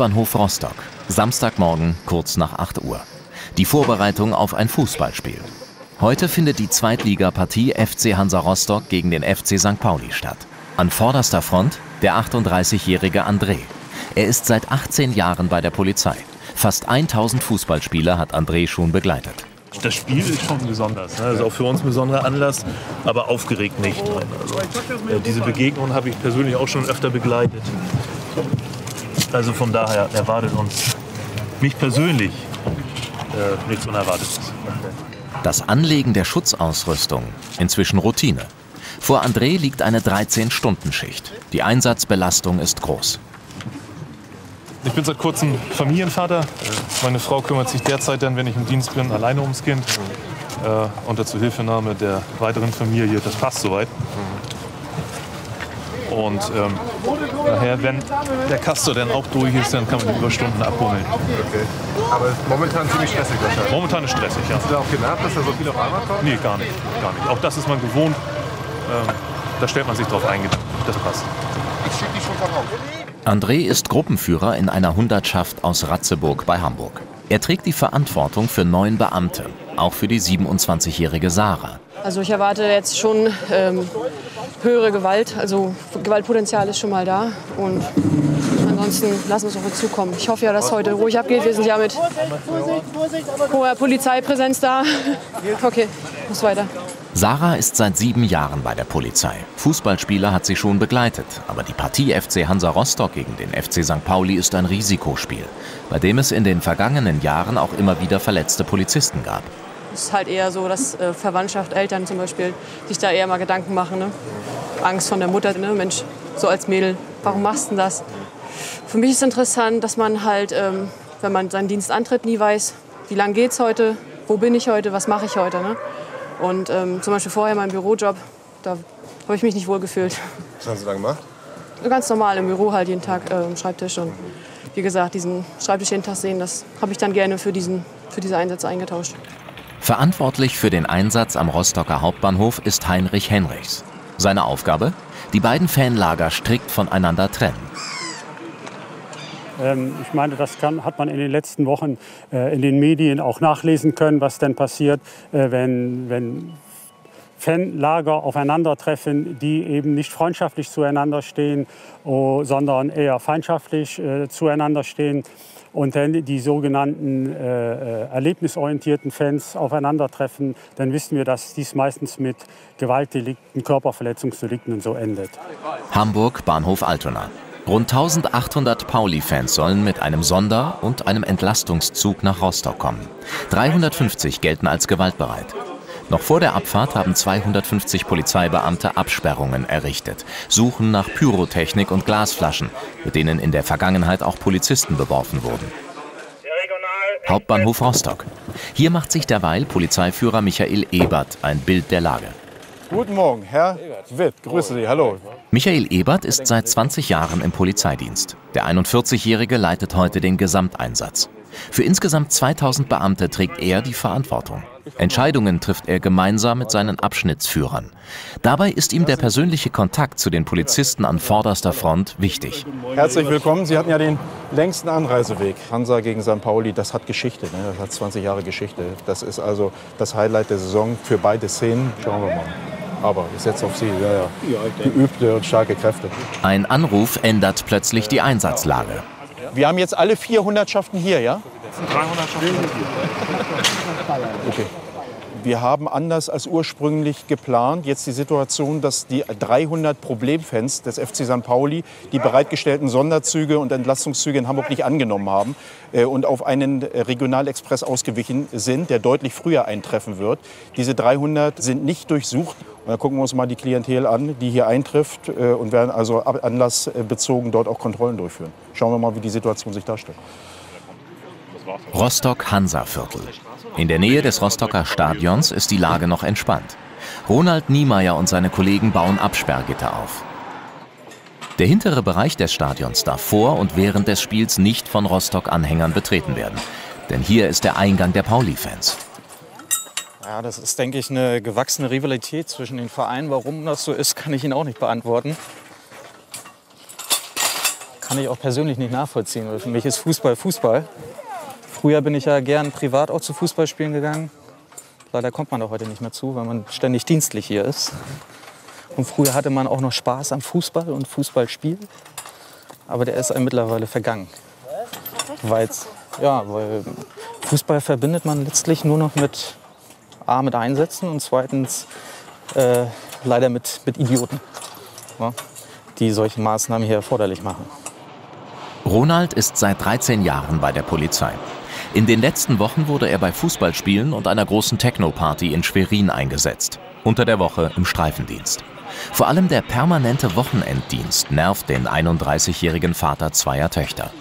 Hauptbahnhof Rostock. Samstagmorgen kurz nach 8 Uhr. Die Vorbereitung auf ein Fußballspiel. Heute findet die Zweitligapartie FC Hansa Rostock gegen den FC St. Pauli statt. An vorderster Front der 38-jährige André. Er ist seit 18 Jahren bei der Polizei. Fast 1000 Fußballspieler hat André schon begleitet. Das Spiel ist schon besonders. Ne? Also auch für uns ein besonderer Anlass, aber aufgeregt nicht. Also, äh, diese Begegnung habe ich persönlich auch schon öfter begleitet. Also von daher erwartet uns mich persönlich äh, nichts Unerwartetes. Das Anlegen der Schutzausrüstung inzwischen Routine. Vor André liegt eine 13-Stunden-Schicht. Die Einsatzbelastung ist groß. Ich bin seit kurzem Familienvater. Meine Frau kümmert sich derzeit dann, wenn ich im Dienst bin, alleine ums Kind. Äh, unter Zuhilfenahme der weiteren Familie. Das passt soweit. Und ähm, nachher, wenn der Castor dann auch durch ist, dann kann man die Überstunden abholen. Okay. Aber momentan ziemlich stressig wahrscheinlich. Momentan ist stressig, ja. Hast du da auch genervt, dass da so viel auf einmal kommt? Nee, gar nicht. Gar nicht. Auch das ist man gewohnt. Ähm, da stellt man sich drauf ein. Das passt. Ich schieb die schon voraus. André ist Gruppenführer in einer Hundertschaft aus Ratzeburg bei Hamburg. Er trägt die Verantwortung für neun Beamte, auch für die 27-jährige Sarah. Also ich erwarte jetzt schon ähm, höhere Gewalt. Also Gewaltpotenzial ist schon mal da. Und ansonsten lassen wir es auf uns zukommen. Ich hoffe ja, dass heute ruhig abgeht. Wir sind ja mit hoher Polizeipräsenz da. Okay, muss weiter. Sarah ist seit sieben Jahren bei der Polizei. Fußballspieler hat sie schon begleitet, aber die Partie FC Hansa Rostock gegen den FC St. Pauli ist ein Risikospiel, bei dem es in den vergangenen Jahren auch immer wieder verletzte Polizisten gab. Ist halt eher so, dass äh, Verwandtschaft, Eltern zum Beispiel, sich da eher mal Gedanken machen. Ne? Angst von der Mutter, ne? Mensch, so als Mädel, warum machst du denn das? Für mich ist interessant, dass man halt, ähm, wenn man seinen Dienst antritt, nie weiß, wie lange geht's heute, wo bin ich heute, was mache ich heute. Ne? Und ähm, zum Beispiel vorher mein Bürojob, da habe ich mich nicht wohl gefühlt. Was hast du da gemacht? Ganz normal im Büro halt jeden Tag äh, am Schreibtisch. Und wie gesagt, diesen Schreibtisch jeden Tag sehen, das habe ich dann gerne für, diesen, für diese Einsätze eingetauscht. Verantwortlich für den Einsatz am Rostocker Hauptbahnhof ist Heinrich Henrichs. Seine Aufgabe? Die beiden Fanlager strikt voneinander trennen. Ähm, ich meine, das kann, hat man in den letzten Wochen äh, in den Medien auch nachlesen können, was denn passiert, äh, wenn, wenn Fanlager aufeinandertreffen, die eben nicht freundschaftlich zueinander stehen, oh, sondern eher feindschaftlich äh, zueinander stehen. Und wenn die sogenannten äh, erlebnisorientierten Fans aufeinandertreffen, dann wissen wir, dass dies meistens mit Gewaltdelikten, Körperverletzungsdelikten und so endet. Hamburg, Bahnhof Altona. Rund 1800 Pauli-Fans sollen mit einem Sonder- und einem Entlastungszug nach Rostock kommen. 350 gelten als gewaltbereit. Noch vor der Abfahrt haben 250 Polizeibeamte Absperrungen errichtet, suchen nach Pyrotechnik und Glasflaschen, mit denen in der Vergangenheit auch Polizisten beworfen wurden. Hauptbahnhof Rostock. Hier macht sich derweil Polizeiführer Michael Ebert ein Bild der Lage. Guten Morgen, Herr Witt. Grüße Sie. Hallo. Michael Ebert ist seit 20 Jahren im Polizeidienst. Der 41-Jährige leitet heute den Gesamteinsatz. Für insgesamt 2000 Beamte trägt er die Verantwortung. Entscheidungen trifft er gemeinsam mit seinen Abschnittsführern. Dabei ist ihm der persönliche Kontakt zu den Polizisten an vorderster Front wichtig. Herzlich willkommen. Sie hatten ja den längsten Anreiseweg. Hansa gegen St. Pauli, das hat Geschichte. Ne? Das hat 20 Jahre Geschichte. Das ist also das Highlight der Saison für beide Szenen. Schauen wir mal. Aber ich setze auf Sie. Ja, ja. Geübte und starke Kräfte. Ein Anruf ändert plötzlich die Einsatzlage. Wir haben jetzt alle vier Hundertschaften hier, ja? 300 schon. Okay. Wir haben anders als ursprünglich geplant jetzt die Situation, dass die 300 Problemfans des FC St. Pauli die bereitgestellten Sonderzüge und Entlastungszüge in Hamburg nicht angenommen haben äh, und auf einen Regionalexpress ausgewichen sind, der deutlich früher eintreffen wird. Diese 300 sind nicht durchsucht. Und dann gucken wir uns mal die Klientel an, die hier eintrifft äh, und werden also anlassbezogen dort auch Kontrollen durchführen. Schauen wir mal, wie die Situation sich darstellt. Rostock-Hansa-Viertel. In der Nähe des Rostocker Stadions ist die Lage noch entspannt. Ronald Niemeyer und seine Kollegen bauen Absperrgitter auf. Der hintere Bereich des Stadions darf vor und während des Spiels nicht von Rostock-Anhängern betreten werden. Denn hier ist der Eingang der Pauli-Fans. Ja, das ist, denke ich, eine gewachsene Rivalität zwischen den Vereinen. Warum das so ist, kann ich Ihnen auch nicht beantworten. kann ich auch persönlich nicht nachvollziehen. Für mich ist Fußball Fußball. Früher bin ich ja gern privat auch zu Fußballspielen gegangen. Leider kommt man da heute nicht mehr zu, weil man ständig dienstlich hier ist. Und früher hatte man auch noch Spaß am Fußball und Fußballspiel. Aber der ist einem mittlerweile vergangen. Weil's, ja, weil Fußball verbindet man letztlich nur noch mit A, mit Einsätzen und zweitens äh, leider mit, mit Idioten, ja, die solche Maßnahmen hier erforderlich machen. Ronald ist seit 13 Jahren bei der Polizei. In den letzten Wochen wurde er bei Fußballspielen und einer großen Techno-Party in Schwerin eingesetzt. Unter der Woche im Streifendienst. Vor allem der permanente Wochenenddienst nervt den 31-jährigen Vater zweier Töchter.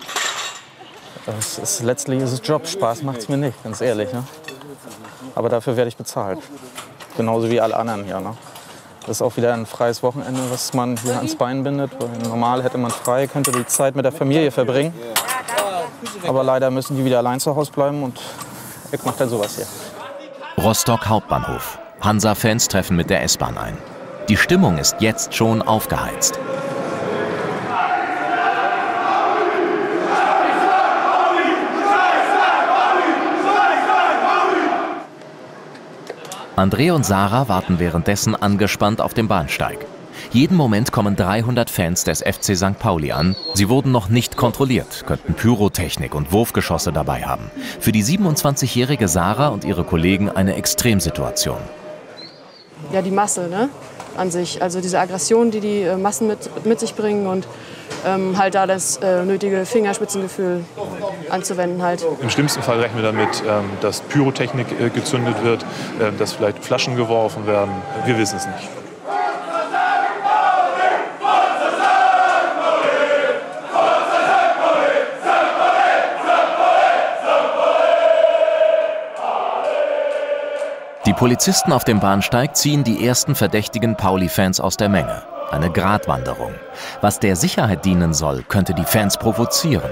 Ist, letztlich ist es Job. Spaß macht es mir nicht, ganz ehrlich. Ne? Aber dafür werde ich bezahlt. Genauso wie alle anderen hier. Ne? Das ist auch wieder ein freies Wochenende, was man hier ans Bein bindet. Normal hätte man frei, könnte die Zeit mit der Familie verbringen. Aber leider müssen die wieder allein zu Hause bleiben und ich mache dann sowas hier. Rostock Hauptbahnhof. Hansa-Fans treffen mit der S-Bahn ein. Die Stimmung ist jetzt schon aufgeheizt. André und Sarah warten währenddessen angespannt auf dem Bahnsteig. Jeden Moment kommen 300 Fans des FC St. Pauli an. Sie wurden noch nicht kontrolliert, könnten Pyrotechnik und Wurfgeschosse dabei haben. Für die 27-jährige Sarah und ihre Kollegen eine Extremsituation. Ja, die Masse ne? an sich. Also diese Aggression, die die äh, Massen mit, mit sich bringen und ähm, halt da das äh, nötige Fingerspitzengefühl anzuwenden halt. Im schlimmsten Fall rechnen wir damit, ähm, dass Pyrotechnik äh, gezündet wird, äh, dass vielleicht Flaschen geworfen werden. Wir wissen es nicht. Polizisten auf dem Bahnsteig ziehen die ersten verdächtigen Pauli-Fans aus der Menge. Eine Gratwanderung. Was der Sicherheit dienen soll, könnte die Fans provozieren.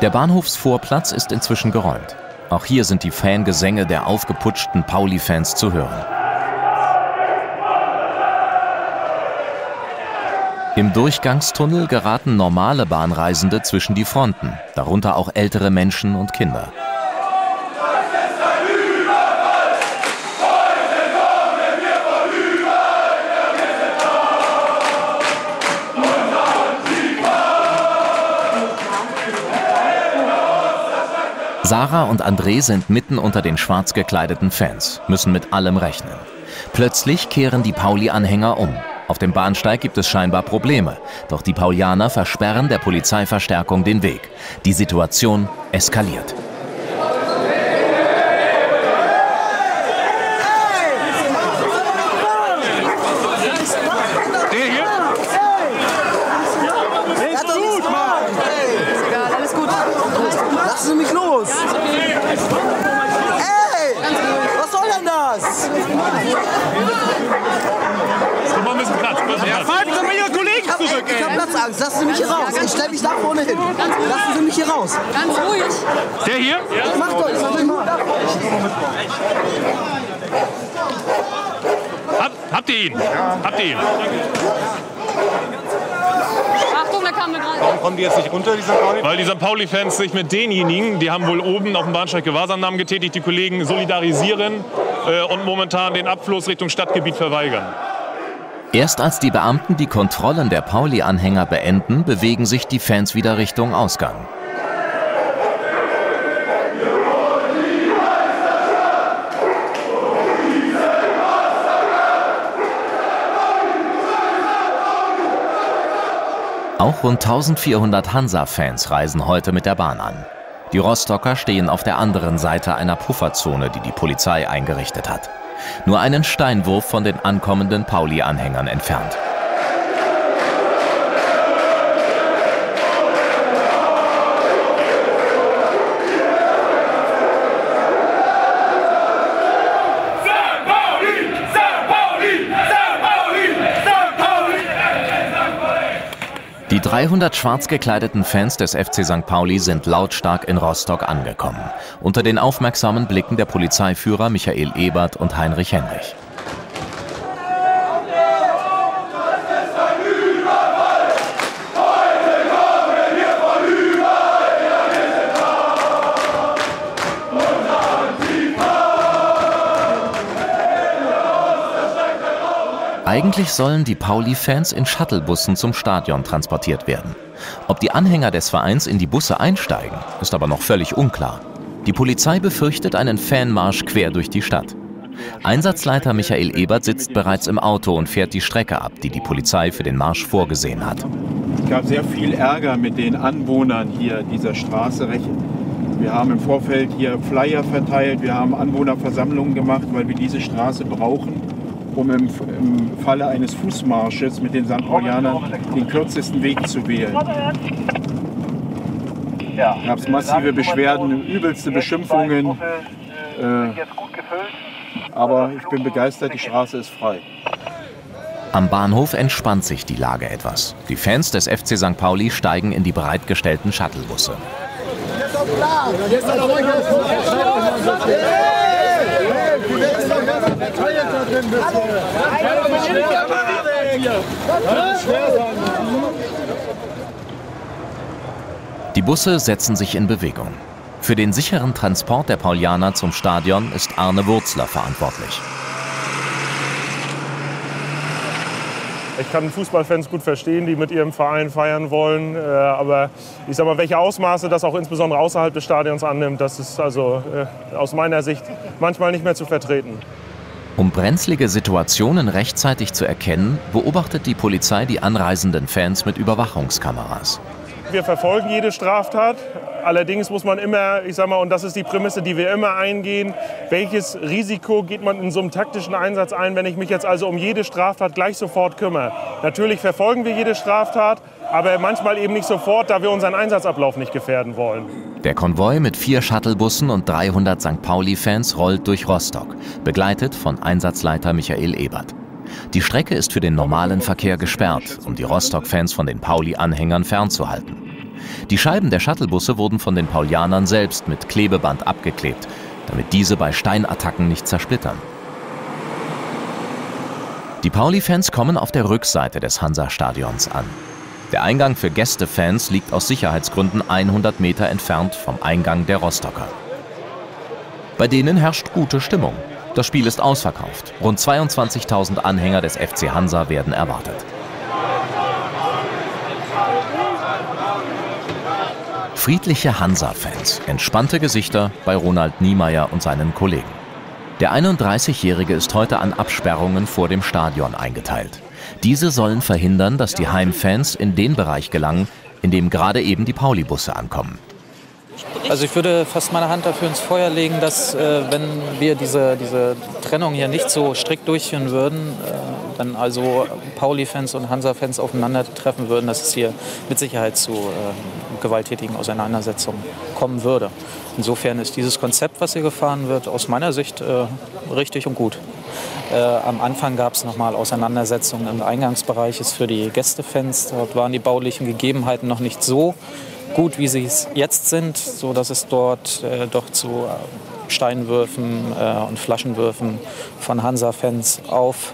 Der Bahnhofsvorplatz ist inzwischen geräumt. Auch hier sind die Fangesänge der aufgeputschten Pauli-Fans zu hören. Im Durchgangstunnel geraten normale Bahnreisende zwischen die Fronten, darunter auch ältere Menschen und Kinder. Sarah und André sind mitten unter den schwarz gekleideten Fans, müssen mit allem rechnen. Plötzlich kehren die Pauli-Anhänger um. Auf dem Bahnsteig gibt es scheinbar Probleme, doch die Paulianer versperren der Polizeiverstärkung den Weg. Die Situation eskaliert. Egal, alles gut. Lassen Sie mich los! Ey! Was soll denn das? Guck mal, ein bisschen Platz. Ein bisschen Platz. Pfeifen Sie mir Ihre Kollegen zurück! Ich hab Platzangst. Lassen Sie mich hier raus. Vorne hin. Lassen Sie mich hier raus. Ganz ruhig. Der hier? Mach doch, ich soll mal. Hab, habt ihr ihn? Habt ihr ihn? Achtung, da kam eine gerade. Kommen die jetzt nicht runter, die St. Pauli? Weil die St. Pauli-Fans sich mit denjenigen, die haben wohl oben auf dem Bahnsteig Gewahrsamnahmen getätigt, die Kollegen solidarisieren äh, und momentan den Abfluss Richtung Stadtgebiet verweigern. Erst als die Beamten die Kontrollen der Pauli-Anhänger beenden, bewegen sich die Fans wieder Richtung Ausgang. Auch rund 1400 Hansa-Fans reisen heute mit der Bahn an. Die Rostocker stehen auf der anderen Seite einer Pufferzone, die die Polizei eingerichtet hat. Nur einen Steinwurf von den ankommenden Pauli-Anhängern entfernt. Die 300 schwarz gekleideten Fans des FC St. Pauli sind lautstark in Rostock angekommen. Unter den aufmerksamen Blicken der Polizeiführer Michael Ebert und Heinrich Henrich. Eigentlich sollen die Pauli-Fans in Shuttlebussen zum Stadion transportiert werden. Ob die Anhänger des Vereins in die Busse einsteigen, ist aber noch völlig unklar. Die Polizei befürchtet einen Fanmarsch quer durch die Stadt. Einsatzleiter Michael Ebert sitzt bereits im Auto und fährt die Strecke ab, die die Polizei für den Marsch vorgesehen hat. Es gab sehr viel Ärger mit den Anwohnern hier dieser Straße. Wir haben im Vorfeld hier Flyer verteilt, wir haben Anwohnerversammlungen gemacht, weil wir diese Straße brauchen, um im, im Falle eines Fußmarsches mit den St. Paulianern den kürzesten Weg zu wählen. Da gab es massive Beschwerden, übelste Beschimpfungen. Äh, aber ich bin begeistert, die Straße ist frei. Am Bahnhof entspannt sich die Lage etwas. Die Fans des FC St. Pauli steigen in die bereitgestellten Shuttlebusse. Die Busse setzen sich in Bewegung. Für den sicheren Transport der Paulianer zum Stadion ist Arne Wurzler verantwortlich. Ich kann Fußballfans gut verstehen, die mit ihrem Verein feiern wollen. Äh, aber ich sag mal, welche Ausmaße das auch insbesondere außerhalb des Stadions annimmt, das ist also äh, aus meiner Sicht manchmal nicht mehr zu vertreten. Um brenzlige Situationen rechtzeitig zu erkennen, beobachtet die Polizei die anreisenden Fans mit Überwachungskameras. Wir verfolgen jede Straftat. Allerdings muss man immer, ich sag mal, und das ist die Prämisse, die wir immer eingehen, welches Risiko geht man in so einem taktischen Einsatz ein, wenn ich mich jetzt also um jede Straftat gleich sofort kümmere. Natürlich verfolgen wir jede Straftat, aber manchmal eben nicht sofort, da wir unseren Einsatzablauf nicht gefährden wollen. Der Konvoi mit vier Shuttlebussen und 300 St. Pauli-Fans rollt durch Rostock, begleitet von Einsatzleiter Michael Ebert. Die Strecke ist für den normalen Verkehr gesperrt, um die Rostock-Fans von den Pauli-Anhängern fernzuhalten. Die Scheiben der Shuttlebusse wurden von den Paulianern selbst mit Klebeband abgeklebt, damit diese bei Steinattacken nicht zersplittern. Die Pauli-Fans kommen auf der Rückseite des Hansa-Stadions an. Der Eingang für Gästefans liegt aus Sicherheitsgründen 100 Meter entfernt vom Eingang der Rostocker. Bei denen herrscht gute Stimmung. Das Spiel ist ausverkauft. Rund 22.000 Anhänger des FC Hansa werden erwartet. Friedliche Hansa-Fans, entspannte Gesichter bei Ronald Niemeyer und seinen Kollegen. Der 31-Jährige ist heute an Absperrungen vor dem Stadion eingeteilt. Diese sollen verhindern, dass die Heimfans in den Bereich gelangen, in dem gerade eben die Pauli-Busse ankommen. Also ich würde fast meine Hand dafür ins Feuer legen, dass äh, wenn wir diese, diese Trennung hier nicht so strikt durchführen würden, äh, wenn also Pauli-Fans und Hansa-Fans aufeinandertreffen würden, dass es hier mit Sicherheit zu äh, gewalttätigen Auseinandersetzungen kommen würde. Insofern ist dieses Konzept, was hier gefahren wird, aus meiner Sicht äh, richtig und gut. Äh, am Anfang gab es nochmal Auseinandersetzungen im Eingangsbereich für die Gästefans. Dort waren die baulichen Gegebenheiten noch nicht so gut, wie sie es jetzt sind, so dass es dort äh, doch zu äh, Steinwürfen äh, und Flaschenwürfen von Hansa-Fans auf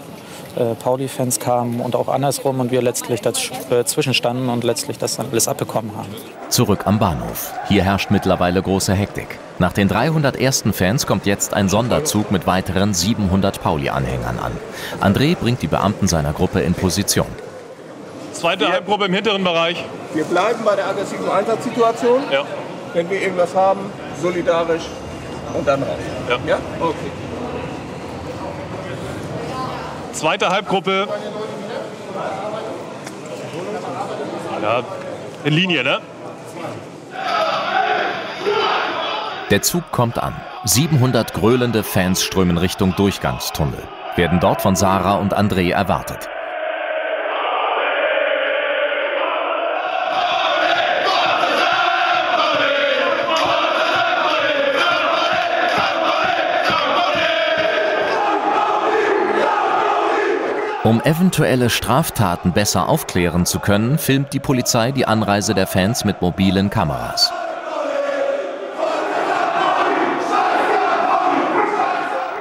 äh, Pauli-Fans kam und auch andersrum und wir letztlich dazwischen standen und letztlich das dann alles abbekommen haben. Zurück am Bahnhof. Hier herrscht mittlerweile große Hektik. Nach den 300 ersten Fans kommt jetzt ein Sonderzug mit weiteren 700 Pauli-Anhängern an. André bringt die Beamten seiner Gruppe in Position. Zweite Halbgruppe im hinteren Bereich. Wir bleiben bei der aggressiven Einsatzsituation. Ja. Wenn wir irgendwas haben, solidarisch und dann raus. Ja. ja? Okay. Zweite Halbgruppe. Ja, in Linie, ne? Der Zug kommt an. 700 gröhlende Fans strömen Richtung Durchgangstunnel, werden dort von Sarah und André erwartet. Um eventuelle Straftaten besser aufklären zu können, filmt die Polizei die Anreise der Fans mit mobilen Kameras.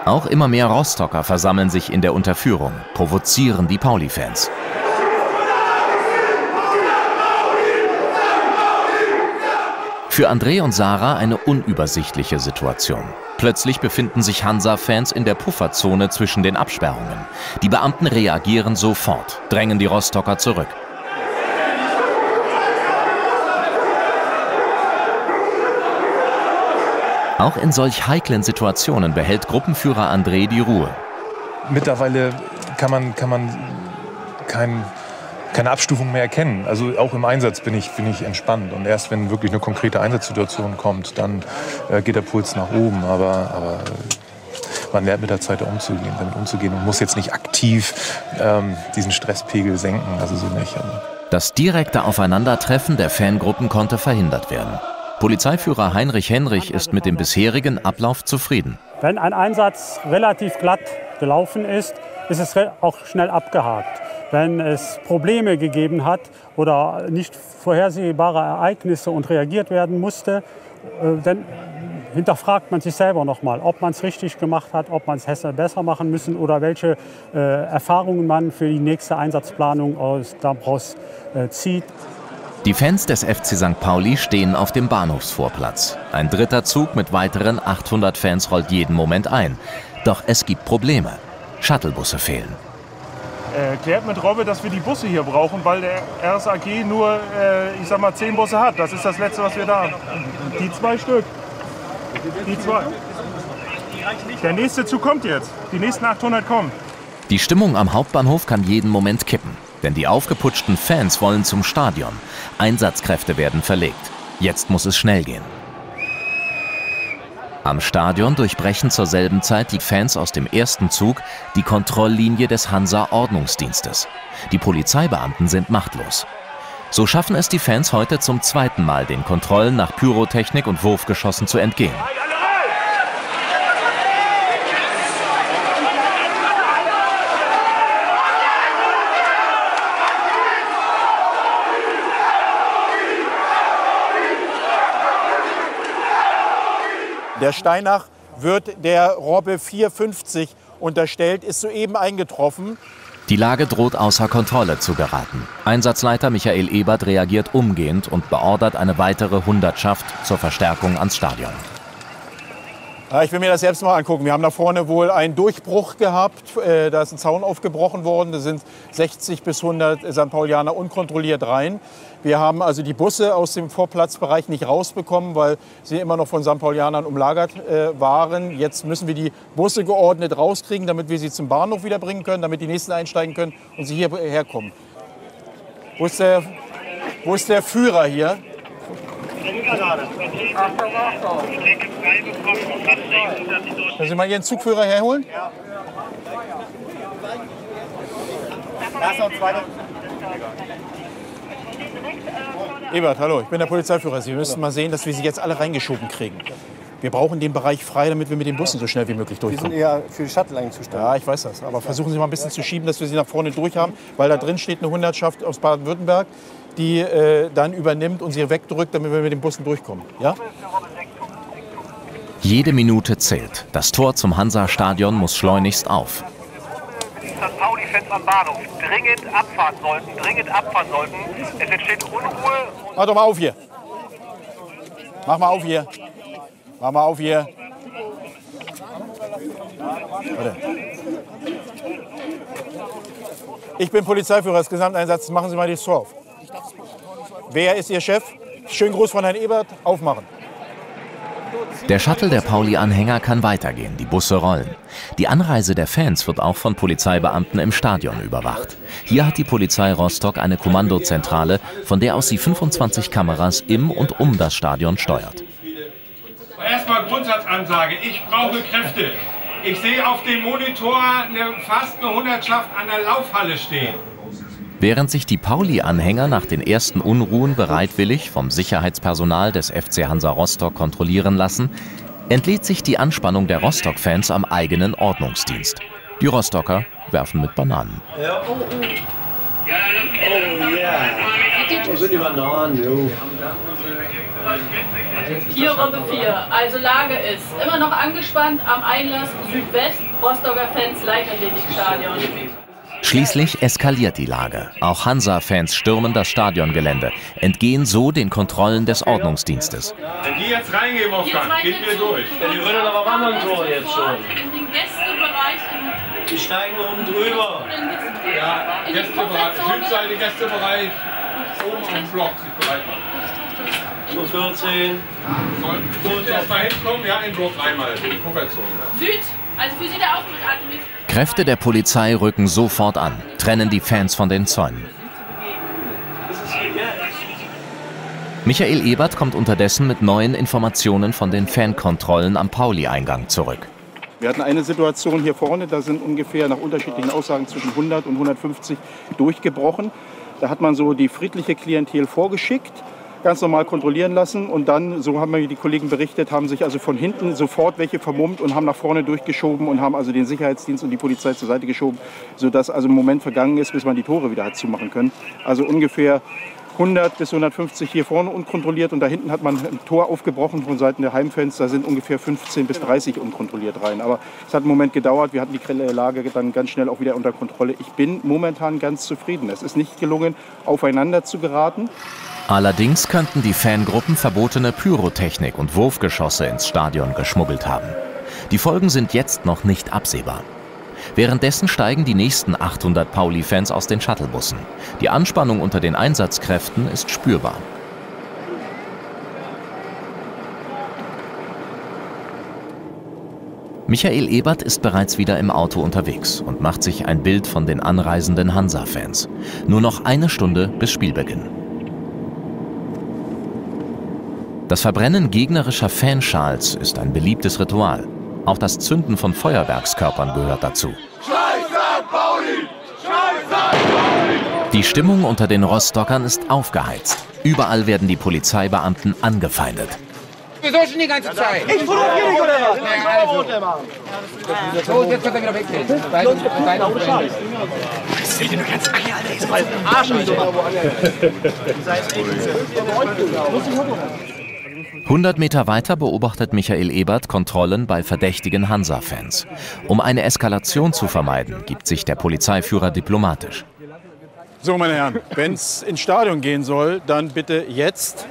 Auch immer mehr Rostocker versammeln sich in der Unterführung, provozieren die Pauli-Fans. Für André und Sarah eine unübersichtliche Situation. Plötzlich befinden sich Hansa-Fans in der Pufferzone zwischen den Absperrungen. Die Beamten reagieren sofort, drängen die Rostocker zurück. Auch in solch heiklen Situationen behält Gruppenführer André die Ruhe. Mittlerweile kann man, kann man kein, keine Abstufung mehr erkennen. Also auch im Einsatz bin ich, bin ich entspannt. Und erst wenn wirklich eine konkrete Einsatzsituation kommt, dann äh, geht der Puls nach oben. Aber, aber man lernt mit der Zeit umzugehen, damit umzugehen und muss jetzt nicht aktiv ähm, diesen Stresspegel senken. Also so nicht. Das direkte Aufeinandertreffen der Fangruppen konnte verhindert werden. Polizeiführer Heinrich Henrich ist mit dem bisherigen Ablauf zufrieden. Wenn ein Einsatz relativ glatt gelaufen ist, ist es auch schnell abgehakt. Wenn es Probleme gegeben hat oder nicht vorhersehbare Ereignisse und reagiert werden musste, äh, dann hinterfragt man sich selber nochmal, ob man es richtig gemacht hat, ob man es besser machen müssen oder welche äh, Erfahrungen man für die nächste Einsatzplanung aus, daraus äh, zieht. Die Fans des FC St. Pauli stehen auf dem Bahnhofsvorplatz. Ein dritter Zug mit weiteren 800 Fans rollt jeden Moment ein. Doch es gibt Probleme. Shuttlebusse fehlen. Äh, klärt mit Robbe, dass wir die Busse hier brauchen, weil der RSAG nur, äh, ich sag mal, zehn Busse hat. Das ist das Letzte, was wir da haben. Die zwei Stück. Die zwei. Der nächste Zug kommt jetzt. Die nächsten 800 kommen. Die Stimmung am Hauptbahnhof kann jeden Moment kippen. Denn die aufgeputschten Fans wollen zum Stadion. Einsatzkräfte werden verlegt. Jetzt muss es schnell gehen. Am Stadion durchbrechen zur selben Zeit die Fans aus dem ersten Zug die Kontrolllinie des Hansa-Ordnungsdienstes. Die Polizeibeamten sind machtlos. So schaffen es die Fans heute zum zweiten Mal, den Kontrollen nach Pyrotechnik und Wurfgeschossen zu entgehen. Der Steinach wird der Robbe 450 unterstellt, ist soeben eingetroffen. Die Lage droht außer Kontrolle zu geraten. Einsatzleiter Michael Ebert reagiert umgehend und beordert eine weitere Hundertschaft zur Verstärkung ans Stadion. Ja, ich will mir das selbst mal angucken. Wir haben da vorne wohl einen Durchbruch gehabt. Äh, da ist ein Zaun aufgebrochen worden. Da sind 60 bis 100 St. Paulianer unkontrolliert rein. Wir haben also die Busse aus dem Vorplatzbereich nicht rausbekommen, weil sie immer noch von St. Paulianern umlagert äh, waren. Jetzt müssen wir die Busse geordnet rauskriegen, damit wir sie zum Bahnhof wiederbringen können, damit die nächsten einsteigen können und sie hierher kommen. Wo ist der, wo ist der Führer hier? Können Sie mal Ihren Zugführer herholen? Ja. Ebert, hallo, ich bin der Polizeiführer. Sie müssen mal sehen, dass wir Sie jetzt alle reingeschoben kriegen. Wir brauchen den Bereich frei, damit wir mit den Bussen so schnell wie möglich durchkommen. Wir sind eher für die Shuttle eigentlich zuständig. Ja, ich weiß das. Aber versuchen Sie mal ein bisschen zu schieben, dass wir Sie nach vorne durch haben, weil da drin steht eine Hundertschaft aus Baden-Württemberg die äh, dann übernimmt und sie wegdrückt, damit wir mit den Bussen durchkommen. Ja? Jede Minute zählt. Das Tor zum Hansa-Stadion muss schleunigst auf. St. Pauli-Fans am Bahnhof dringend abfahren sollten, dringend abfahren sollten. Es entsteht Unruhe. Mach doch mal auf hier. Mach mal auf hier. Mach mal auf hier. Warte. Ich bin Polizeiführer des Gesamteinsatzes. Machen Sie mal die Tor auf. Wer ist Ihr Chef? Schönen Gruß von Herrn Ebert. Aufmachen. Der Shuttle der Pauli-Anhänger kann weitergehen, die Busse rollen. Die Anreise der Fans wird auch von Polizeibeamten im Stadion überwacht. Hier hat die Polizei Rostock eine Kommandozentrale, von der aus sie 25 Kameras im und um das Stadion steuert. Erstmal Grundsatzansage, ich brauche Kräfte. Ich sehe auf dem Monitor eine, fast eine Hundertschaft an der Laufhalle stehen. Während sich die Pauli-Anhänger nach den ersten Unruhen bereitwillig vom Sicherheitspersonal des FC Hansa Rostock kontrolliien lassen, entlädt sich die Anspannung der Rostock-Fans am eigenen Ordnungsdienst. Die Rostocker werfen mit Bananen. Ja, oh, oh. Oh yeah. Wo sind die Bananen, jo? Hier Runde 4. Also Lage ist immer noch angespannt am Einlass Südwest. Rostocker Fans Leichtathletikstadion. Schließlich eskaliert die Lage. Auch Hansa-Fans stürmen das Stadiongelände, entgehen so den Kontrollen des Ordnungsdienstes. Wenn die jetzt reingehen, Wolfgang, geht mir durch. Die rühren aber am anderen Tor jetzt schon. In den Gästebereich. Die steigen oben drüber. Ja, Gästebereich, Südseite, Gästebereich, oben am Block sich bereit machen. Zu 14. Soll erst mal hinkommen, ja, in Block einmal, Pufferzone. Süd, also für Sie der Auftritt. Kräfte der Polizei rücken sofort an, trennen die Fans von den Zäunen. Michael Ebert kommt unterdessen mit neuen Informationen von den Fankontrollen am Pauli-Eingang zurück. Wir hatten eine Situation hier vorne, da sind ungefähr nach unterschiedlichen Aussagen zwischen 100 und 150 durchgebrochen. Da hat man so die friedliche Klientel vorgeschickt, ganz normal kontrollieren lassen und dann, so haben mir die Kollegen berichtet, haben sich also von hinten sofort welche vermummt und haben nach vorne durchgeschoben und haben also den Sicherheitsdienst und die Polizei zur Seite geschoben, sodass also ein Moment vergangen ist, bis man die Tore wieder hat zumachen können. Also ungefähr 100 bis 150 hier vorne unkontrolliert und da hinten hat man ein Tor aufgebrochen von Seiten der Heimfans. Da sind ungefähr 15 bis 30 unkontrolliert rein. Aber es hat einen Moment gedauert. Wir hatten die Lage dann ganz schnell auch wieder unter Kontrolle. Ich bin momentan ganz zufrieden. Es ist nicht gelungen, aufeinander zu geraten. Allerdings könnten die Fangruppen verbotene Pyrotechnik und Wurfgeschosse ins Stadion geschmuggelt haben. Die Folgen sind jetzt noch nicht absehbar. Währenddessen steigen die nächsten 800 Pauli-Fans aus den Shuttlebussen. Die Anspannung unter den Einsatzkräften ist spürbar. Michael Ebert ist bereits wieder im Auto unterwegs und macht sich ein Bild von den anreisenden Hansa-Fans. Nur noch eine Stunde bis Spielbeginn. Das Verbrennen gegnerischer Fanschals ist ein beliebtes Ritual. Auch das Zünden von Feuerwerkskörpern gehört dazu. Die Stimmung unter den Rostockern ist aufgeheizt. Überall werden die Polizeibeamten angefeindet. Wieso schon die ganze Zeit? Ich fotografiere dich oder was? Also. So, jetzt könnt ihr wieder weggehen. Was will denn du ganz Eier, Alter? Arsch, Alter. 100 Meter weiter beobachtet Michael Ebert Kontrollen bei verdächtigen Hansa-Fans. Um eine Eskalation zu vermeiden, gibt sich der Polizeiführer diplomatisch. So, meine Herren, wenn es ins Stadion gehen soll, dann bitte jetzt.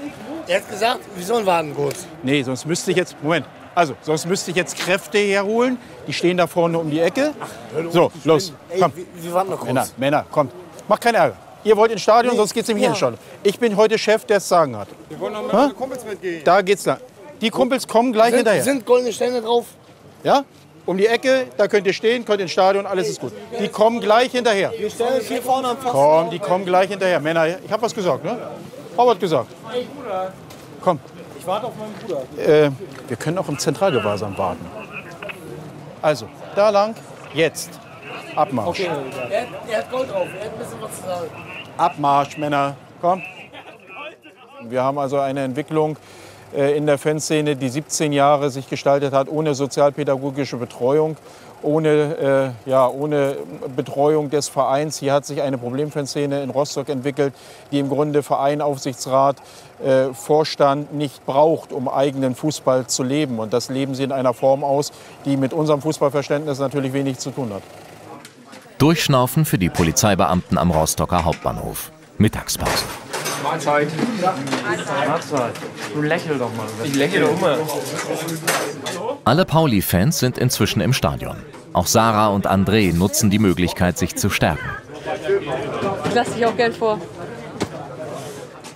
Er hat gesagt, wir sollen warten kurz. Nee, sonst müsste ich jetzt. Moment. Also, sonst müsste ich jetzt Kräfte herholen. Die stehen da vorne um die Ecke. So, los, Ey, komm. wir, wir warten noch kurz. Männer, Männer, kommt. Macht keinen Ärger. Ihr wollt ins Stadion, sonst geht's nämlich Ja. ins Stadion. Ich bin heute Chef, der es sagen hat. Wir wollen noch mit unseren Kumpels mitgehen. Da geht's lang. Die Kumpels kommen gleich sind, hinterher. sind goldene Sterne drauf. Ja? Um die Ecke, da könnt ihr stehen, könnt ins Stadion, alles ist gut. Die kommen gleich hinterher. Wir stellen uns hier vorne am Pfosten. Komm, die kommen gleich hinterher. Männer, ich habe was gesagt, ne? Hab was gesagt. Ey, Bruder. Komm. Ich warte auf meinen Bruder. Äh, wir können auch im Zentralgewahrsam warten. Also, da lang, jetzt. Abmarsch. Okay, er, er hat Gold drauf. Er hat ein bisschen was zu sagen. Abmarsch, Männer. Komm. Wir haben also eine Entwicklung äh, in der Fanszene, die 17 Jahre sich gestaltet hat, ohne sozialpädagogische Betreuung, ohne, äh, ja, ohne Betreuung des Vereins. Hier hat sich eine Problemfanszene in Rostock entwickelt, die im Grunde Verein, Aufsichtsrat, äh, Vorstand nicht braucht, um eigenen Fußball zu leben. Und das leben sie in einer Form aus, die mit unserem Fußballverständnis natürlich wenig zu tun hat. Durchschnaufen für die Polizeibeamten am Rostocker Hauptbahnhof. Mittagspause. Mahlzeit. Mahlzeit. Du lächel doch mal. Ich lächle doch immer. Alle Pauli-Fans sind inzwischen im Stadion. Auch Sarah und André nutzen die Möglichkeit, sich zu stärken. Ich lasse dich auch Geld vor.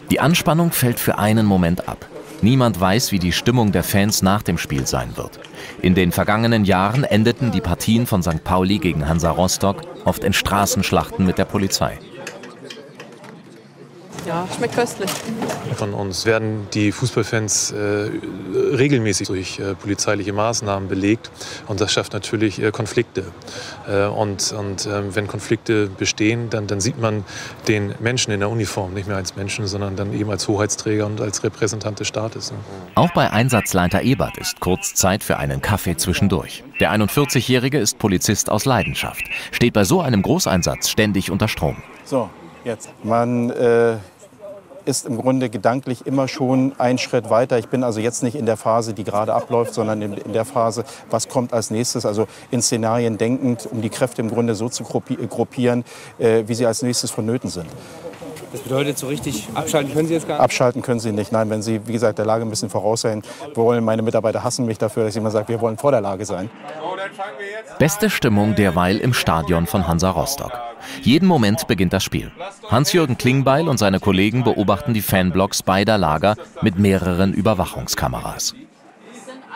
Die Anspannung fällt für einen Moment ab. Niemand weiß, wie die Stimmung der Fans nach dem Spiel sein wird. In den vergangenen Jahren endeten die Partien von St. Pauli gegen Hansa Rostock oft in Straßenschlachten mit der Polizei. Ja, schmeckt köstlich. Von uns werden die Fußballfans äh, regelmäßig durch äh, polizeiliche Maßnahmen belegt. Und das schafft natürlich äh, Konflikte. Äh, und und äh, wenn Konflikte bestehen, dann, dann sieht man den Menschen in der Uniform nicht mehr als Menschen, sondern dann eben als Hoheitsträger und als Repräsentant des Staates. Ne? Auch bei Einsatzleiter Ebert ist kurz Zeit für einen Kaffee zwischendurch. Der 41-Jährige ist Polizist aus Leidenschaft, steht bei so einem Großeinsatz ständig unter Strom. So, jetzt. Man äh, ist im Grunde gedanklich immer schon ein Schritt weiter. Ich bin also jetzt nicht in der Phase, die gerade abläuft, sondern in, der Phase, was kommt als nächstes. Also in Szenarien denkend, um die Kräfte im Grunde so zu gruppieren, äh, wie sie als nächstes vonnöten sind. Das bedeutet, so richtig abschalten können Sie jetzt gar nicht? Abschalten können Sie nicht. Nein, wenn Sie, wie gesagt, der Lage ein bisschen voraus sein wollen, meine Mitarbeiter hassen mich dafür, dass ich immer sage, wir wollen vor der Lage sein. Beste Stimmung derweil im Stadion von Hansa Rostock. Jeden Moment beginnt das Spiel. Hans-Jürgen Klingbeil und seine Kollegen beobachten die Fanblocks beider Lager mit mehreren Überwachungskameras.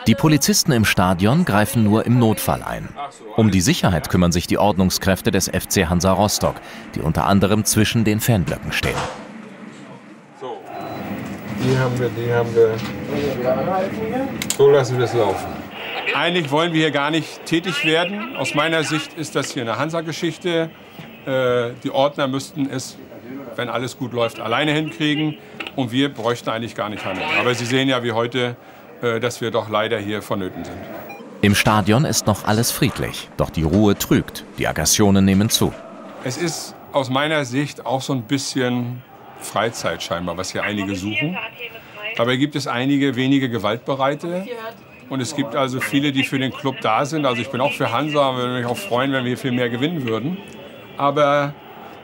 Die Polizisten im Stadion greifen nur im Notfall ein. Um die Sicherheit kümmern sich die Ordnungskräfte des FC Hansa Rostock, die unter anderem zwischen den Fanblöcken stehen. Die haben wir, die haben wir. So lassen wir es laufen. Eigentlich wollen wir hier gar nicht tätig werden. Aus meiner Sicht ist das hier eine Hansa-Geschichte. Äh, Die Ordner müssten es, wenn alles gut läuft, alleine hinkriegen. Und wir bräuchten eigentlich gar nicht handeln. Aber Sie sehen ja wie heute, dass wir doch leider hier vonnöten sind. Im Stadion ist noch alles friedlich, doch die Ruhe trügt, die Aggressionen nehmen zu. Es ist aus meiner Sicht auch so ein bisschen Freizeit scheinbar, was hier einige suchen. Dabei gibt es einige wenige Gewaltbereite. Und es gibt also viele, die für den Club da sind. Also ich bin auch für Hansa, würde mich auch freuen, wenn wir hier viel mehr gewinnen würden. Aber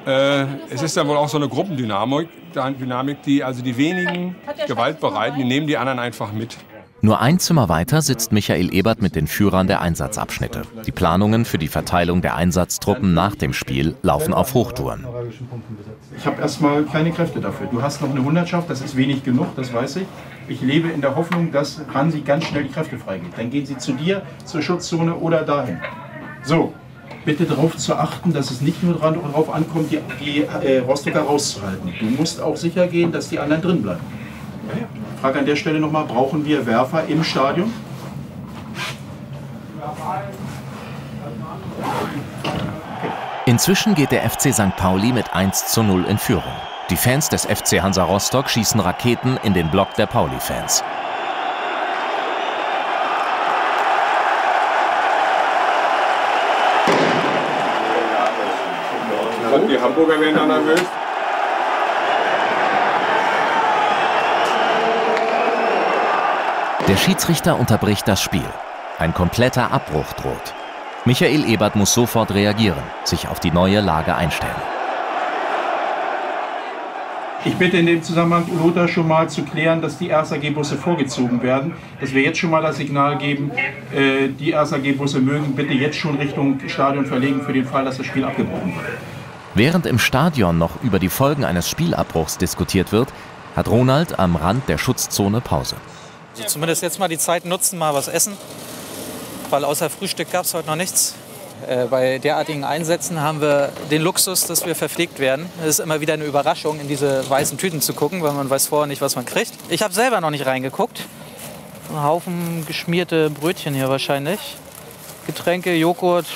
äh, es ist dann wohl auch so eine Gruppendynamik, Dynamik, die also die wenigen Gewaltbereiten, die nehmen die anderen einfach mit. Nur ein Zimmer weiter sitzt Michael Ebert mit den Führern der Einsatzabschnitte. Die Planungen für die Verteilung der Einsatztruppen nach dem Spiel laufen auf Hochtouren. Ich habe erstmal keine Kräfte dafür. Du hast noch eine Hundertschaft, das ist wenig genug, das weiß ich. Ich lebe in der Hoffnung, dass Hansi ganz schnell die Kräfte freigeht. Dann gehen sie zu dir, zur Schutzzone oder dahin. So, bitte darauf zu achten, dass es nicht nur darauf ankommt, die, die äh, Rostocker rauszuhalten. Du musst auch sicher gehen, dass die anderen drin bleiben. Frage an der Stelle nochmal, brauchen wir Werfer im Stadion? Inzwischen geht der FC St. Pauli mit 1 zu 0 in Führung. Die Fans des FC Hansa Rostock schießen Raketen in den Block der Pauli-Fans. Die Hamburger werden dann nervös. Der Schiedsrichter unterbricht das Spiel. Ein kompletter Abbruch droht. Michael Ebert muss sofort reagieren, sich auf die neue Lage einstellen. Ich bitte in dem Zusammenhang Lothar schon mal zu klären, dass die RSAG-Busse vorgezogen werden. Dass wir jetzt schon mal das Signal geben, äh, die RSAG-Busse mögen bitte jetzt schon Richtung Stadion verlegen für den Fall, dass das Spiel abgebrochen wird. Während im Stadion noch über die Folgen eines Spielabbruchs diskutiert wird, hat Ronald am Rand der Schutzzone Pause. Also zumindest jetzt mal die Zeit nutzen, mal was essen. Weil außer Frühstück gab es heute noch nichts. Äh, bei derartigen Einsätzen haben wir den Luxus, dass wir verpflegt werden. Es ist immer wieder eine Überraschung, in diese weißen Tüten zu gucken, weil man weiß vorher nicht, was man kriegt. Ich habe selber noch nicht reingeguckt. Ein Haufen geschmierte Brötchen hier wahrscheinlich. Getränke, Joghurt,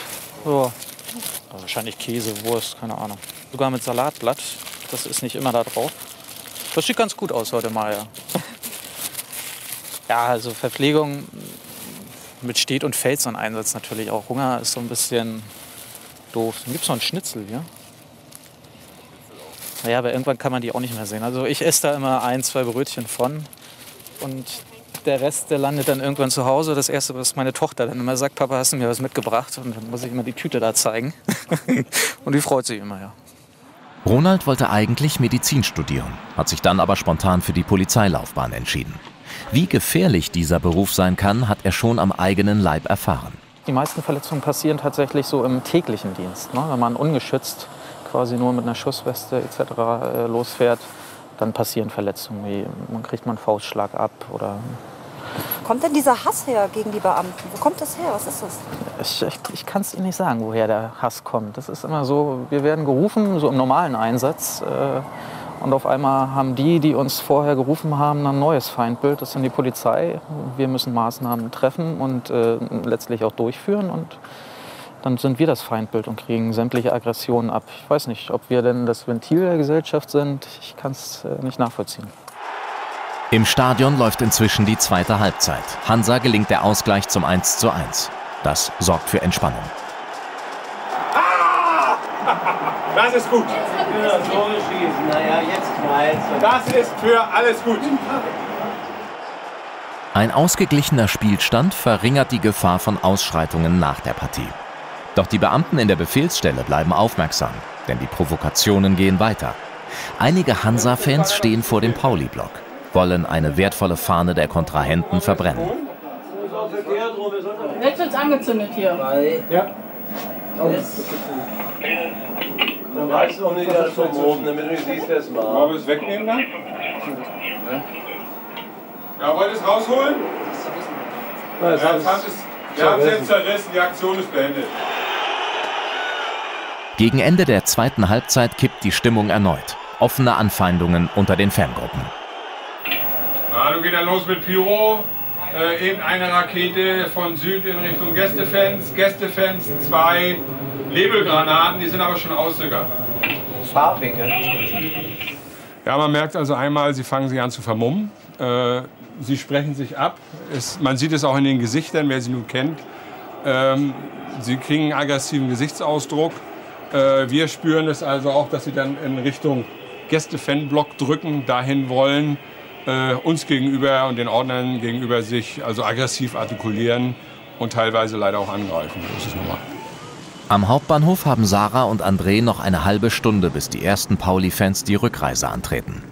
so. wahrscheinlich Käse, Wurst, keine Ahnung. Sogar mit Salatblatt. Das ist nicht immer da drauf. Das sieht ganz gut aus heute mal, ja. Ja, also Verpflegung mit Steht und Fällt so ein Einsatz natürlich auch. Hunger ist so ein bisschen doof. Dann gibt es noch einen Schnitzel, ja? Naja, aber irgendwann kann man die auch nicht mehr sehen. Also ich esse da immer ein, zwei Brötchen von. Und der Rest, der landet dann irgendwann zu Hause. Das Erste, was meine Tochter dann immer sagt, Papa, hast du mir was mitgebracht? Und dann muss ich immer die Tüte da zeigen. und die freut sich immer, ja. Ronald wollte eigentlich Medizin studieren, hat sich dann aber spontan für die Polizeilaufbahn entschieden. Wie gefährlich dieser Beruf sein kann, hat er schon am eigenen Leib erfahren. Die meisten Verletzungen passieren tatsächlich so im täglichen Dienst. Ne? Wenn man ungeschützt quasi nur mit einer Schussweste etc. Äh, losfährt, dann passieren Verletzungen wie man kriegt man einen Faustschlag ab oder Wo kommt denn dieser Hass her gegen die Beamten? Wo kommt das her? Was ist das? ich, ich, ich kann es Ihnen nicht sagen, woher der Hass kommt. Das ist immer so, wir werden gerufen, so im normalen Einsatz. Äh, und auf einmal haben die, die uns vorher gerufen haben, ein neues Feindbild. Das sind die Polizei. Wir müssen Maßnahmen treffen und äh, letztlich auch durchführen. Und dann sind wir das Feindbild und kriegen sämtliche Aggressionen ab. Ich weiß nicht, ob wir denn das Ventil der Gesellschaft sind. Ich kann es äh, nicht nachvollziehen. Im Stadion läuft inzwischen die zweite Halbzeit. Hansa gelingt der Ausgleich zum 1 zu 1. Das sorgt für Entspannung. Das ist gut. Ja, so schießen. Naja, jetzt knallt's. Das ist für alles gut. Ein ausgeglichener Spielstand verringert die Gefahr von Ausschreitungen nach der Partie. Doch die Beamten in der Befehlsstelle bleiben aufmerksam, denn die Provokationen gehen weiter. Einige Hansa-Fans stehen vor dem Pauli-Block, wollen eine wertvolle Fahne der Kontrahenten verbrennen. Jetzt wird's angezündet hier. Ja. Dann weißt du auch nicht, dass vom oben, damit du nicht siehst, wer es Wollen war. wir es wegnehmen dann? Ja, wollt ihr es rausholen? Ja, Ja, jetzt haben wir haben es jetzt zerrissen, die Aktion ist beendet. Gegen Ende der zweiten Halbzeit kippt die Stimmung erneut. Offene Anfeindungen unter den Fangruppen. Na, du geht dann los mit Pyro. Äh, eben eine Rakete von Süd in Richtung Gästefans. Gästefans zwei Nebelgranaten, die sind aber schon ausgegangen. Farbige. Ja, man merkt also einmal, sie fangen sich an zu vermummen. Äh, sie sprechen sich ab. Es, man sieht es auch in den Gesichtern, wer sie nun kennt. Ähm, sie kriegen einen aggressiven Gesichtsausdruck. Äh, wir spüren es also auch, dass sie dann in Richtung Gäste-Fanblock drücken, dahin wollen, äh, uns gegenüber und den Ordnern gegenüber sich also aggressiv artikulieren und teilweise leider auch angreifen. So ist es nun mal. Am Hauptbahnhof haben Sarah und André noch eine halbe Stunde, bis die ersten Pauli-Fans die Rückreise antreten.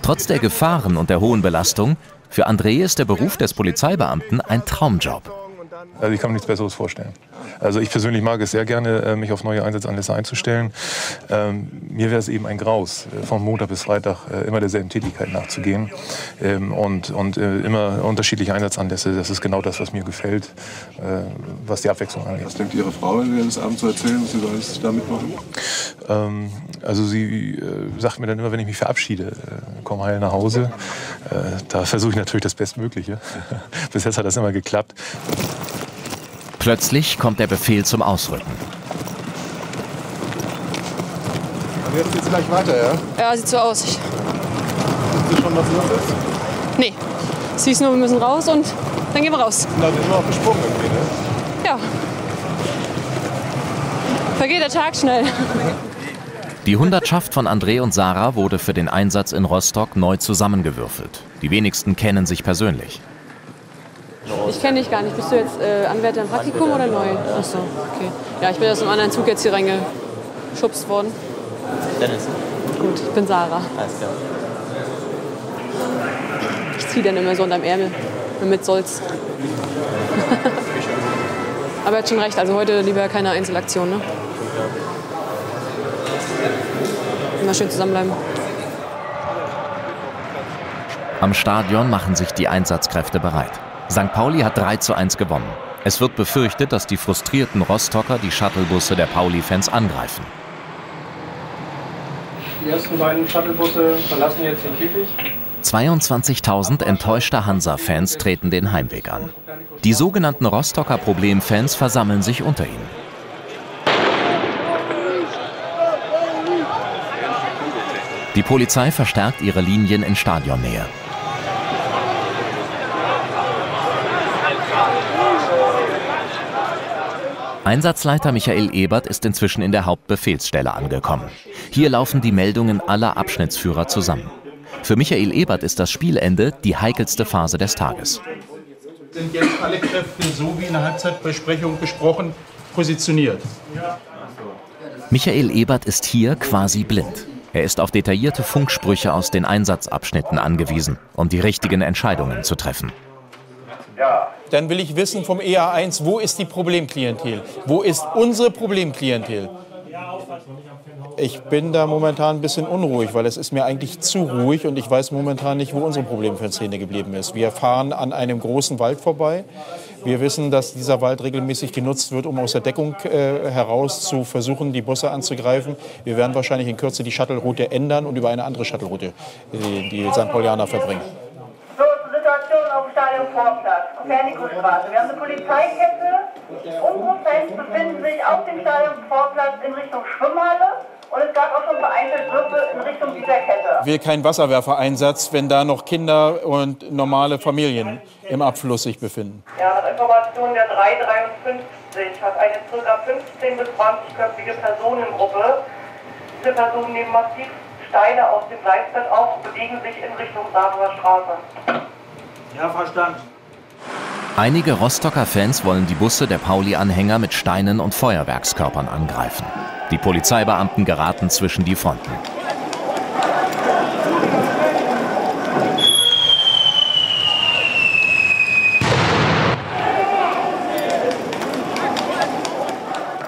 Trotz der Gefahren und der hohen Belastung, für André ist der Beruf des Polizeibeamten ein Traumjob. Also ich kann mir nichts Besseres vorstellen. Also ich persönlich mag es sehr gerne, äh, mich auf neue Einsatzanlässe einzustellen. Ähm, mir wäre es eben ein Graus, äh, von Montag bis Freitag äh, immer derselben Tätigkeit nachzugehen. Ähm, und und äh, immer unterschiedliche Einsatzanlässe, das ist genau das, was mir gefällt, äh, was die Abwechslung angeht. Was denkt Ihre Frau, wenn wir das abends so erzählen, was Sie alles da mitmachen? Ähm, also sie äh, sagt mir dann immer, wenn ich mich verabschiede, komm heil nach Hause. Da versuche ich natürlich das Bestmögliche. Bis jetzt hat das immer geklappt. Plötzlich kommt der Befehl zum Ausrücken. Und jetzt geht's gleich weiter, ja? Ja, sieht so aus. Ich, Wissen Sie schon, was los ist? nee, es hieß nur, wir müssen raus und dann gehen wir raus. Und dann immer auf gesprungen irgendwie, ne? Ja. Vergeht der Tag schnell. Die Hundertschaft von André und Sarah wurde für den Einsatz in Rostock neu zusammengewürfelt. Die wenigsten kennen sich persönlich. Ich kenne dich gar nicht. Bist du jetzt äh, Anwärter im Praktikum oder neu? Achso, okay. Ja, ich bin aus einem anderen Zug jetzt hier reingeschubst worden. Dennis. Gut, ich bin Sarah. Alles klar. Ich ziehe dann immer so unterm Ärmel. Mit soll's. Aber er hat schon recht, also heute lieber keine Einzelaktion, ne? Immer schön zusammenbleiben. Am Stadion machen sich die Einsatzkräfte bereit. St. Pauli hat 3 zu 1 gewonnen. Es wird befürchtet, dass die frustrierten Rostocker die Shuttlebusse der Pauli-Fans angreifen. Die ersten beiden Shuttlebusse verlassen jetzt den Käfig. 22.000 enttäuschte Hansa-Fans treten den Heimweg an. Die sogenannten Rostocker Problemfans versammeln sich unter ihnen. Die Polizei verstärkt ihre Linien in Stadionnähe. Einsatzleiter Michael Ebert ist inzwischen in der Hauptbefehlsstelle angekommen. Hier laufen die Meldungen aller Abschnittsführer zusammen. Für Michael Ebert ist das Spielende die heikelste Phase des Tages. Sind jetzt alle Kräfte, so wie in der Halbzeitbesprechung besprochen, positioniert? Michael Ebert ist hier quasi blind. Er ist auf detaillierte Funksprüche aus den Einsatzabschnitten angewiesen, um die richtigen Entscheidungen zu treffen. Dann will ich wissen vom EA1, wo ist die Problemklientel? Wo ist unsere Problemklientel? Ich bin da momentan ein bisschen unruhig, weil es ist mir eigentlich zu ruhig und ich weiß momentan nicht, wo unsere Problemfanszene geblieben ist. Wir fahren an einem großen Wald vorbei. Wir wissen, dass dieser Wald regelmäßig genutzt wird, um aus der Deckung äh, heraus zu versuchen, die Busse anzugreifen. Wir werden wahrscheinlich in Kürze die Shuttle-Route ändern und über eine andere Shuttle-Route äh, die St. Paulianer verbringen. So, zur Situation auf dem Stadion Vorplatz, Kopernikusstraße. Wir haben eine Polizeikette. Unsere Fans befinden sich auf dem Stadion Vorplatz in Richtung Schwimmhalle. Und es gab auch schon vereinzelt Würfe in Richtung dieser Kette. will kein Wasserwerfereinsatz, wenn da noch Kinder und normale Familien im Abfluss sich befinden. Ja, nach Informationen der 353 hat eine ca. 15- bis 20-köpfige Personengruppe Diese Personen nehmen massiv Steine aus dem Gleisbett auf und bewegen sich in Richtung Saarbrücker Straße. Ja, verstanden. Einige Rostocker Fans wollen die Busse der Pauli-Anhänger mit Steinen und Feuerwerkskörpern angreifen. Die Polizeibeamten geraten zwischen die Fronten.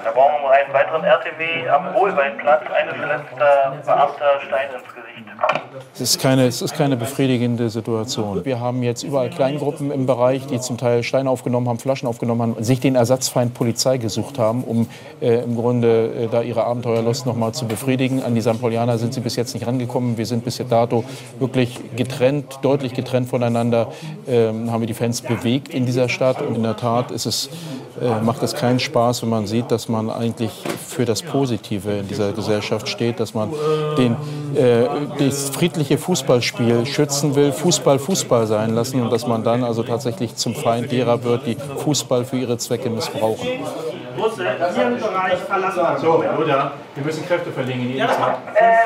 Da brauchen wir einen weiteren RTW am Wohlweinplatz. Eine verletzter Beamter Stein ins Gesicht. Es ist, keine, es ist keine befriedigende Situation. Wir haben jetzt überall Kleingruppen im Bereich, die zum Teil Steine aufgenommen haben, Flaschen aufgenommen haben sich den Ersatzfeind Polizei gesucht haben, um äh, im Grunde äh, da ihre Abenteuerlust noch mal zu befriedigen. An die St. Paulianer sind sie bis jetzt nicht rangekommen. Wir sind bis dato wirklich getrennt, deutlich getrennt voneinander, ähm, haben wir die Fans bewegt in dieser Stadt. Und in der Tat ist es, äh, macht es keinen Spaß, wenn man sieht, dass man eigentlich für das Positive in dieser Gesellschaft steht, dass man den, äh, das friedliche Fußballspiel schützen will, Fußball Fußball sein lassen und dass man dann also tatsächlich zum Feind derer wird, die Fußball für ihre Zwecke missbrauchen. Busse Ihren Bereich verlassen. So, oder? Wir müssen Kräfte verlegen. Jeden Tag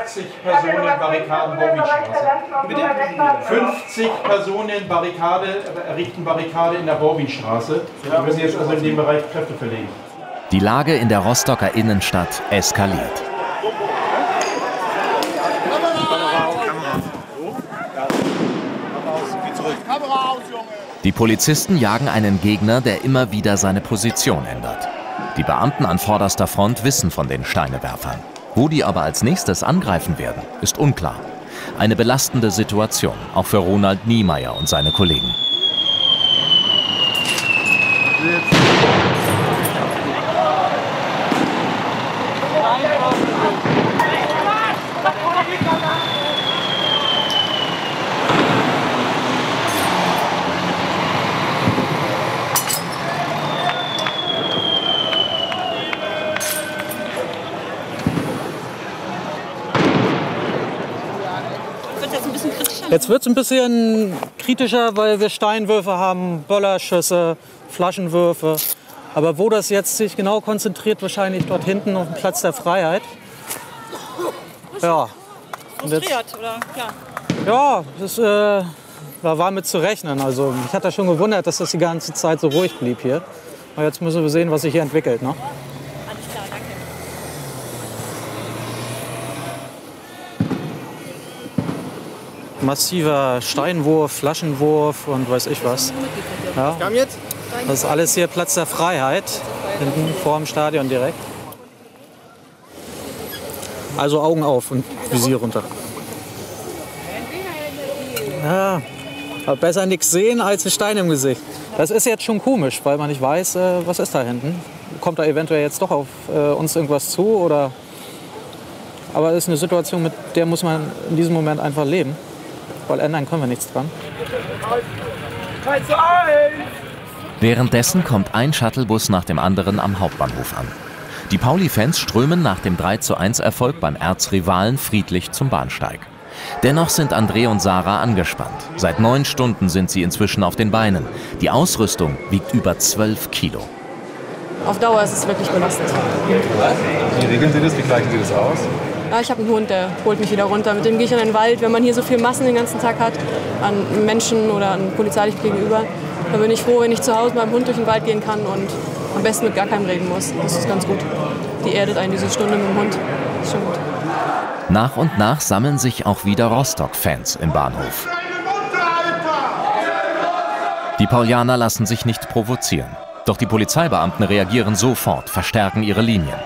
50 Personen Barrikaden Bauwinstraße. Bitte? 50 Personen Barrikade, errichten Barrikade in der Bauwinstraße. Wir müssen jetzt also in dem Bereich Kräfte verlegen. Die Lage in der Rostocker Innenstadt eskaliert. Die Polizisten jagen einen Gegner, der immer wieder seine Position ändert. Die Beamten an vorderster Front wissen von den Steinewerfern. Wo die aber als nächstes angreifen werden, ist unklar. Eine belastende Situation, auch für Ronald Niemeyer und seine Kollegen. Wird jetzt ein bisschen kritischer. Jetzt wird es ein bisschen kritischer, weil wir Steinwürfe haben, Böllerschüsse, Flaschenwürfe. Aber wo das jetzt sich genau konzentriert, wahrscheinlich dort hinten auf dem Platz der Freiheit. Ja. Frustriert, oder? Ja. Ja, das äh, war mit zu rechnen. Also mich hat das schon gewundert, dass das die ganze Zeit so ruhig blieb hier. Aber jetzt müssen wir sehen, was sich hier entwickelt. Ne? Alles klar, danke. Massiver Steinwurf, Flaschenwurf und weiß ich was. Ja. Das ist alles hier Platz der Freiheit, hinten vor dem Stadion direkt. Also Augen auf und Visier runter. Ja, aber besser nichts sehen als ein Stein im Gesicht. Das ist jetzt schon komisch, weil man nicht weiß, äh, was ist da hinten. Kommt da eventuell jetzt doch auf äh, uns irgendwas zu oder... Aber es ist eine Situation, mit der muss man in diesem Moment einfach leben. Weil ändern können wir nichts dran. 3 zu 1! Währenddessen kommt ein Shuttlebus nach dem anderen am Hauptbahnhof an. Die Pauli-Fans strömen nach dem 31 Erfolg beim Erzrivalen friedlich zum Bahnsteig. Dennoch sind André und Sarah angespannt. Seit neun Stunden sind sie inzwischen auf den Beinen. Die Ausrüstung wiegt über 12 Kilo. Auf Dauer ist es wirklich belastend. Wie regeln Sie das? Wie gleichen Sie das aus? Ja, ich habe einen Hund, der holt mich wieder runter. Mit dem gehe ich in den Wald. Wenn man hier so viel Massen den ganzen Tag hat, an Menschen oder an polizeilich gegenüber, dann bin ich froh, wenn ich zu Hause mit meinem Hund durch den Wald gehen kann und am besten mit gar keinem reden muss. Das ist ganz gut. Die erdet einen diese Stunde mit dem Hund. ist schon gut. Nach und nach sammeln sich auch wieder Rostock-Fans im Bahnhof. Die Paulianer lassen sich nicht provozieren. Doch die Polizeibeamten reagieren sofort, verstärken ihre Linien.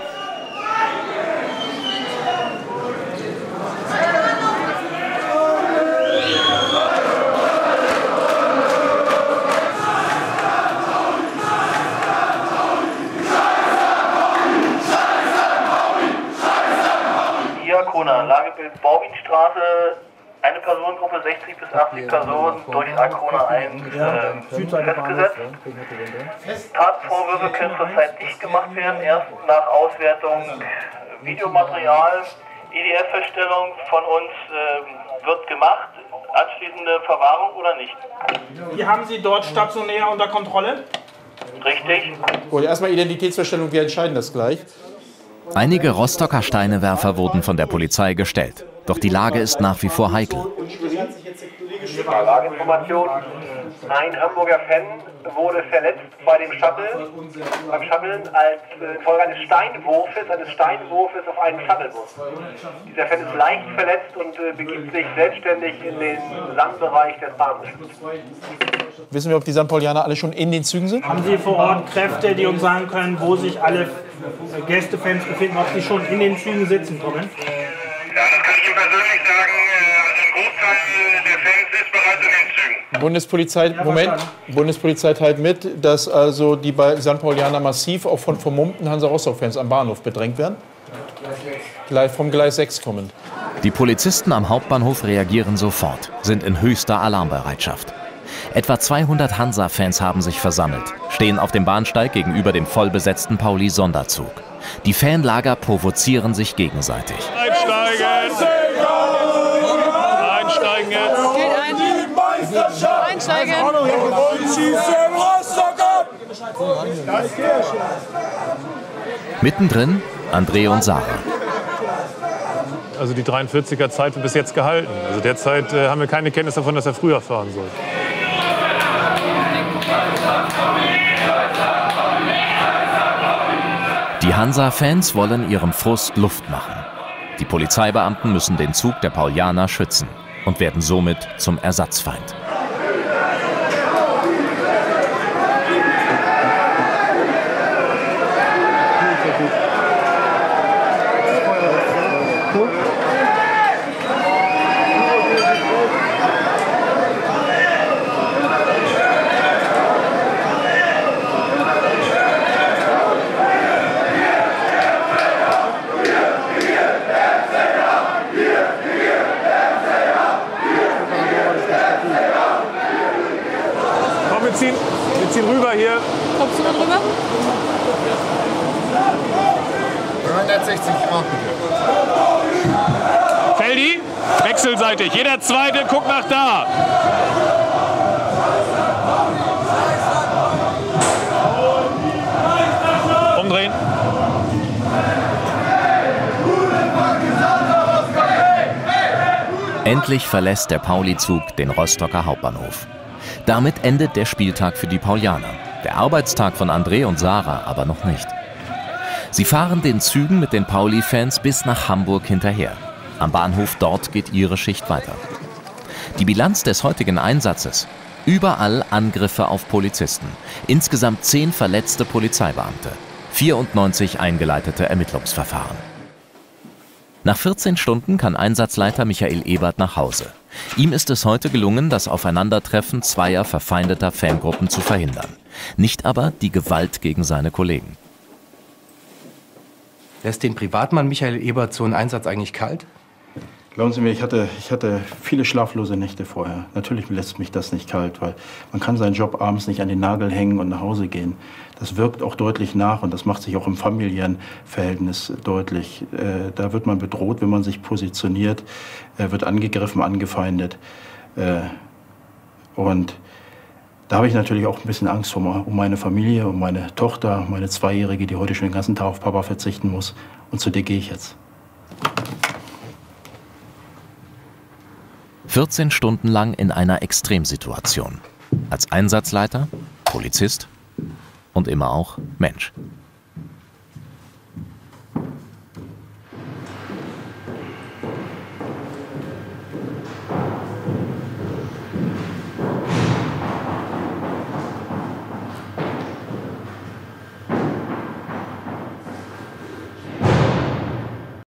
60 bis 80 Personen durch Arkona 1 äh, festgesetzt. Tatvorwürfe können zurzeit nicht gemacht werden, erst nach Auswertung Videomaterial. EDF-Feststellung von uns äh, wird gemacht, anschließende Verwahrung oder nicht? Die haben Sie dort stationär unter Kontrolle? Richtig? Gut, erstmal Identitätsfeststellung, wir entscheiden das gleich. Einige Rostocker Steinewerfer wurden von der Polizei gestellt. Doch die Lage ist nach wie vor heikel. Lageinformation. Ein Hamburger Fan wurde verletzt bei dem Shuttle, beim Shuttlen als äh, Folge eines Steinwurfes, eines Steinwurfes auf einen Shuttlebus. Dieser Fan ist leicht verletzt und äh, begibt sich selbstständig in den Sandbereich des Bahnhofs. Wissen wir, ob die St. Paulianer alle schon in den Zügen sind? Haben Sie vor Ort Kräfte, die uns sagen können, wo sich alle Gästefans befinden, ob sie schon in den Zügen sitzen können? Bundespolizei, Moment, Bundespolizei teilt mit, dass also die bei St. Paulianer massiv auch von vermummten Hansa Rostock-Fans am Bahnhof bedrängt werden. Gleich vom Gleis 6 kommend. Die Polizisten am Hauptbahnhof reagieren sofort, sind in höchster Alarmbereitschaft. Etwa 200 Hansa-Fans haben sich versammelt, stehen auf dem Bahnsteig gegenüber dem vollbesetzten Pauli-Sonderzug. Die Fanlager provozieren sich gegenseitig. Einsteigen ein. Einsteigen. Mittendrin André und Sarah. Also die 43er Zeit wird bis jetzt gehalten. Also derzeit äh, haben wir keine Kenntnis davon, dass er früher fahren soll. Die Hansa-Fans wollen ihrem Frust Luft machen. Die Polizeibeamten müssen den Zug der Paulianer schützen und werden somit zum Ersatzfeind. Komm, wir ziehen, wir ziehen rüber hier. Kommst du da drüber? 360 Grad bitte. Feldi, wechselseitig. Jeder Zweite guckt nach da. Umdrehen. Endlich verlässt der Pauli-Zug den Rostocker Hauptbahnhof. Damit endet der Spieltag für die Paulianer. Der Arbeitstag von André und Sarah aber noch nicht. Sie fahren den Zügen mit den Pauli-Fans bis nach Hamburg hinterher. Am Bahnhof dort geht ihre Schicht weiter. Die Bilanz des heutigen Einsatzes? Überall Angriffe auf Polizisten. Insgesamt zehn verletzte Polizeibeamte. 94 eingeleitete Ermittlungsverfahren. Nach 14 Stunden kann Einsatzleiter Michael Ebert nach Hause. Ihm ist es heute gelungen, das Aufeinandertreffen zweier verfeindeter Fangruppen zu verhindern. Nicht aber die Gewalt gegen seine Kollegen. Lässt den Privatmann Michael Ebert so einen Einsatz eigentlich kalt? Glauben Sie mir, ich hatte, ich hatte viele schlaflose Nächte vorher. Natürlich lässt mich das nicht kalt, weil man kann seinen Job abends nicht an den Nagel hängen und nach Hause gehen. Das wirkt auch deutlich nach und das macht sich auch im familiären Verhältnis deutlich. Äh, da wird man bedroht, wenn man sich positioniert, äh, wird angegriffen, angefeindet. Äh, und da habe ich natürlich auch ein bisschen Angst um, um meine Familie, um meine Tochter, meine Zweijährige, die heute schon den ganzen Tag auf Papa verzichten muss. Und zu der gehe ich jetzt. 14 Stunden lang in einer Extremsituation. Als Einsatzleiter, Polizist und immer auch Mensch.